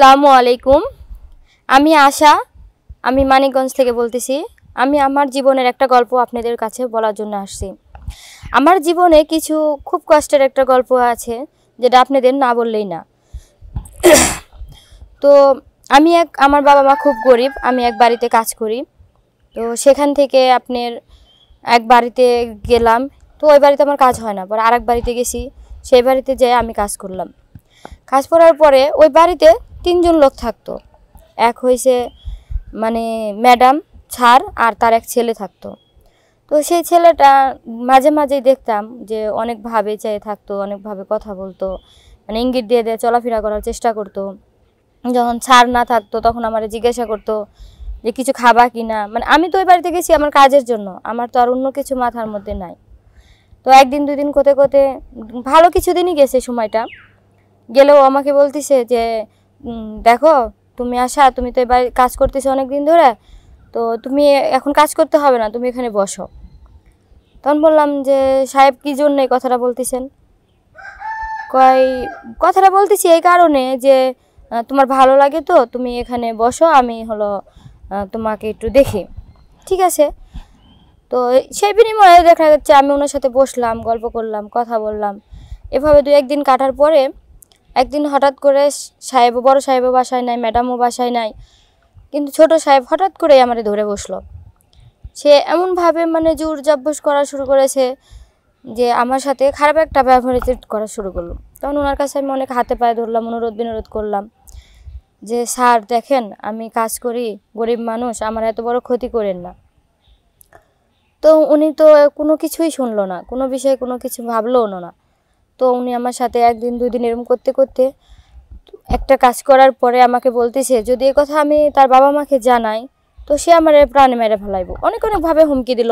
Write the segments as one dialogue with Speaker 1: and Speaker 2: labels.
Speaker 1: আসসালামু আলাইকুম। আমি আশা, আমি মানিকগঞ্জ থেকে বলতেছি। আমি আমার জীবনের একটা গল্প আপনাদের কাছে বলার জন্য আসছি। আমার জীবনে কিছু খুব কষ্টের একটা গল্প আছে, যেটা আপনাদের না বললেই না। তো আমি এক, আমার বাবা মা খুব গরিব, আমি এক বাড়িতে কাজ করি। তো সেখান থেকে আপনার এক বাড়িতে গেলাম। তো ওই বাড়িতে আমার কাজ হয় না, পরে আরেক বাড়িতে গেছি। সেই বাড়িতে যেয়ে আমি কাজ করলাম। কাজ করার পরে ওই বাড়িতে তিনজন লোক থাকতো। এক হয়েছে মানে ম্যাডাম ছাড় আর তার এক ছেলে থাকতো। তো সেই ছেলেটা মাঝে মাঝেই দেখতাম যে অনেকভাবে চেয়ে থাকতো অনেকভাবে কথা বলতো মানে ইঙ্গিত দিয়ে দিয়ে চলাফেরা করার চেষ্টা করতো। যখন ছাড় না থাকতো তখন আমার জিজ্ঞাসা করতো যে কিছু খাবা কি না মানে আমি তো ওই বাড়িতে গেছি আমার কাজের জন্য, আমার তো আর অন্য কিছু মাথার মধ্যে নাই। তো একদিন দুই দিন কোতে কোতে ভালো কিছু দিনই গেছে সময়টা। গেলেও আমাকে বলতিছে যে দেখো, তুমি আসা, তুমি তো এবার কাজ করতেছো অনেক দিন ধরে, তো তুমি এখন কাজ করতে হবে না, তুমি এখানে বসো। তখন বললাম যে, সাহেব কি জন্য এই কথাটা বলতেছেন? কয়, কথাটা বলতেছি এই কারণে যে তোমার ভালো লাগে তো, তুমি এখানে বসো, আমি হলো তোমাকে একটু দেখি। ঠিক আছে। তো সেই বিনিময়ে দেখা যাচ্ছে আমি ওনার সাথে বসলাম, গল্প করলাম, কথা বললাম। এভাবে দু একদিন কাটার পরে একদিন হঠাৎ করে সাহেব, বড় সাহেবও বাসায় নাই, ম্যাডামও বাসায় নাই। কিন্তু ছোট সাহেব হঠাৎ করেই আমারে ধরে বসল। সে এমনভাবে মানে জোর জাব্বস করা শুরু করেছে যে আমার সাথে খারাপ একটা ব্যবহার করা শুরু করল। তখন ওনার কাছে আমি অনেক হাতে পায়ে ধরলাম, অনুরোধ বিনোরোধ করলাম যে, স্যার, দেখেন, আমি কাজ করি, গরিব মানুষ, আমার এত বড় ক্ষতি করেন না। তো উনি তো কোনো কিছুই শুনলো না, কোনো বিষয়ে কোনো কিছু ভাবলোও না। তো উনি আমার সাথে একদিন দুই দিন এরকম করতে করতে একটা কাজ করার পরে আমাকে বলতেছে, যদি এই কথা আমি তার বাবা মাকে জানাই, তো সে আমার প্রাণে মেরে ফেলাইব। অনেক অনেকভাবে হুমকি দিল।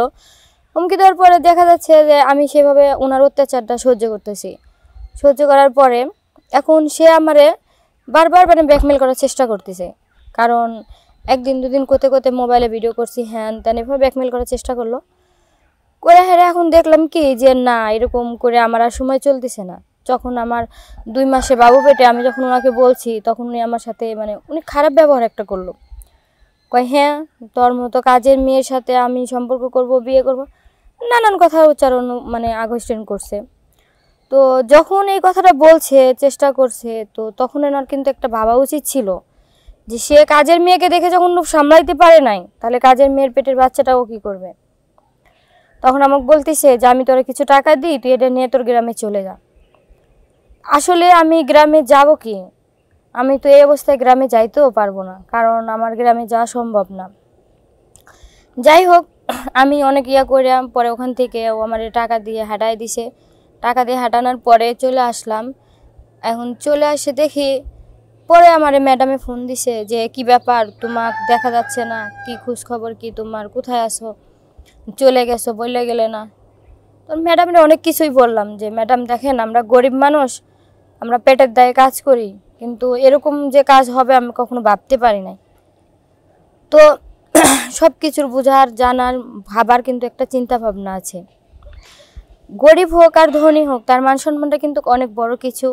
Speaker 1: হুমকি দেওয়ার পরে দেখা যাচ্ছে যে আমি সেভাবে ওনার অত্যাচারটা সহ্য করতেছি। সহ্য করার পরে এখন সে আমারে বারবার মানে ব্যাকমেল করার চেষ্টা করতেছে। কারণ একদিন, দুদিন করতে করতে মোবাইলে ভিডিও করছি, হ্যান তেন এভাবে ব্যাকমেল করার চেষ্টা করল। করে হেরে এখন দেখলাম কি যে না, এরকম করে আমার আর সময় চলতেছে না। যখন আমার দুই মাসে বাবু পেটে আমি যখন ওনাকে বলছি, তখন উনি আমার সাথে মানে উনি খারাপ ব্যবহার একটা করল। কয় হ্যাঁ তোর মতো কাজের মেয়ের সাথে আমি সম্পর্ক করব, বিয়ে করব। নানান কথা উচ্চারণ মানে আগস্টেন করছে। তো যখন এই কথাটা বলছে, চেষ্টা করছে, তো তখন এনার কিন্তু একটা ভাবা উচিত ছিল যে সে কাজের মেয়েকে দেখে যখন সামলাইতে পারে নাই, তাহলে কাজের মেয়ের পেটের বাচ্চাটাও কি করবে? তখন আমাকে বলতেছে যে, আমি তোরা কিছু টাকা দিই, তুই এটা নিয়ে তোর গ্রামে চলে যা। আসলে আমি গ্রামে যাব কি? আমি তো এই অবস্থায় গ্রামে যাইতেও পারব না, কারণ আমার গ্রামে যাওয়া সম্ভব না। যাই হোক, আমি অনেক ইয়া করে পরে ওখান থেকে ও আমার টাকা দিয়ে হাঁটাই দিছে। টাকা দিয়ে হাঁটানোর পরে চলে আসলাম। এখন চলে আসে দেখি, পরে আমার ম্যাডামে ফোন দিছে যে, কি ব্যাপার? তোমার দেখা যাচ্ছে না, কি খোঁজ খবর কি তোমার? কোথায় আছো? চলে গেছো বললে গেলে না। তো ম্যাডামরা অনেক কিছুই বললাম যে ম্যাডাম দেখেন, আমরা গরিব মানুষ, আমরা পেটের দায়ে কাজ করি, কিন্তু এরকম যে কাজ হবে আমি কখনো ভাবতে পারি নাই। তো সব কিছুর বোঝার, জানার, ভাবার কিন্তু একটা চিন্তা ভাবনা আছে। গরিব হোক আর ধনী হোক, তার মান সম্মানটা কিন্তু অনেক বড় কিছু।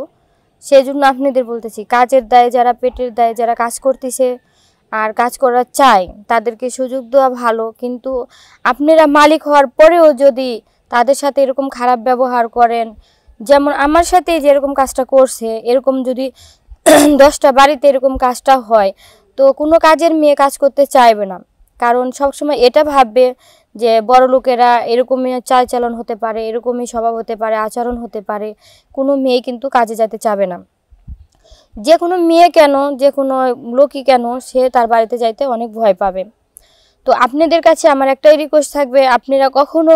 Speaker 1: সেই জন্য আপনাদের বলতেছি, কাজের দায়ে যারা, পেটের দায়ে যারা কাজ করতেছে আর কাজ করা চায় তাদেরকে সুযোগ দেওয়া ভালো। কিন্তু আপনারা মালিক হওয়ার পরেও যদি তাদের সাথে এরকম খারাপ ব্যবহার করেন, যেমন আমার সাথে যেরকম কাজটা করছে, এরকম যদি দশটা বাড়িতে এরকম কাজটা হয়, তো কোনো কাজের মেয়ে কাজ করতে চাইবে না। কারণ সবসময় এটা ভাববে যে বড় লোকেরা এরকমই চাল চালন হতে পারে, এরকমই স্বভাব হতে পারে, আচরণ হতে পারে, কোনো মেয়ে কিন্তু কাজে যেতে চাবে না। যে কোনো মেয়ে কেন, যে কোনো লোকই কেন সে তার বাড়িতে যাইতে অনেক ভয় পাবে। তো আপনাদের কাছে আমার একটাই রিকোয়েস্ট থাকবে, আপনারা কখনো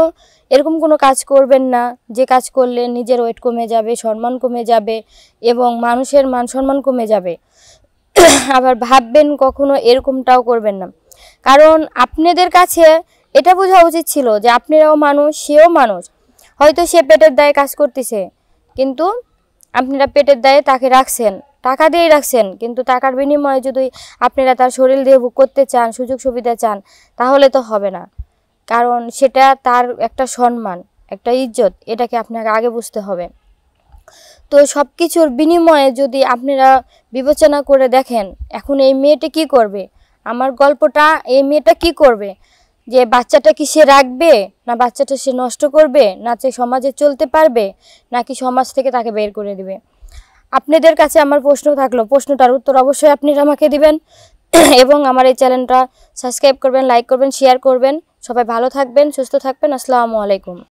Speaker 1: এরকম কোনো কাজ করবেন না, যে কাজ করলে নিজের ওয়েট কমে যাবে, সম্মান কমে যাবে এবং মানুষের মান সম্মান কমে যাবে। আবার ভাববেন কখনো এরকমটাও করবেন না। কারণ আপনাদের কাছে এটা বোঝা উচিত ছিল যে আপনারাও মানুষ, সেও মানুষ। হয়তো সে পেটের দায়ে কাজ করতেছে, কিন্তু আপনারা পেটের দায়ে তাকে রাখছেন। টাকা দিয়েই রাখছেন, কিন্তু টাকার বিনিময়ে যদি আপনারা তার শরীর দিয়ে ভোগ করতে চান, সুযোগ সুবিধা চান, তাহলে তো হবে না। কারণ সেটা তার একটা সম্মান, একটা ইজ্জত, এটাকে আপনাকে আগে বুঝতে হবে। তো সব কিছুর বিনিময়ে যদি আপনারা বিবেচনা করে দেখেন, এখন এই মেয়েটা কি করবে? আমার গল্পটা, এই মেয়েটা কি করবে? যে বাচ্চাটা কি সে রাখবে? না বাচ্চাটা সে নষ্ট করবে? না সে সমাজে চলতে পারবে? নাকি সমাজ থেকে তাকে বের করে দিবে? আপনাদের কাছে আমার প্রশ্ন থাকল। প্রশ্নটার উত্তর অবশ্যই আপনারা আমাকে দিবেন। এবং আমার এই চ্যানেলটা সাবস্ক্রাইব করবেন, লাইক করবেন শেয়ার করবেন। সবাই ভালো থাকবেন, সুস্থ থাকবেন। আসসালামু আলাইকুম।